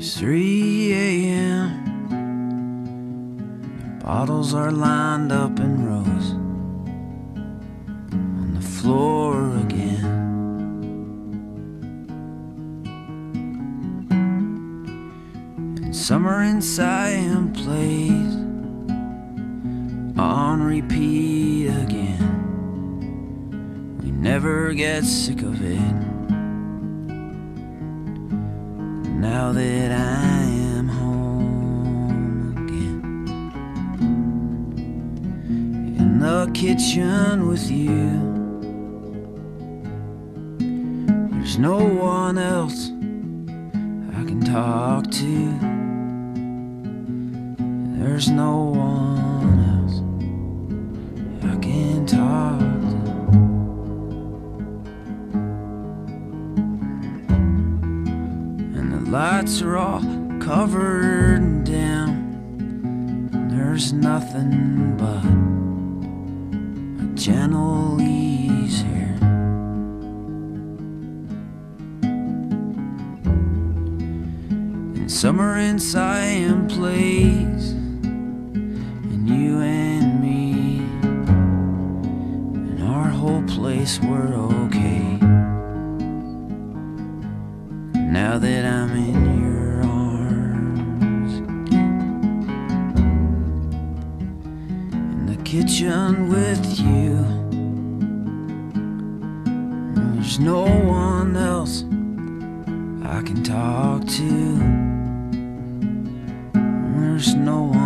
It's 3 a.m. Bottles are lined up in rows on the floor again. And summer in Siam plays on repeat again. We never get sick of it. Now that I am home again in the kitchen with you, there's no one else I can talk to. There's no one lights are all covered and down. There's nothing but a gentle ease here. And summer in Siam plays, and you and me, and our whole place we're okay. Now that I'm in your arms in the kitchen with you, there's no one else I can talk to. There's no one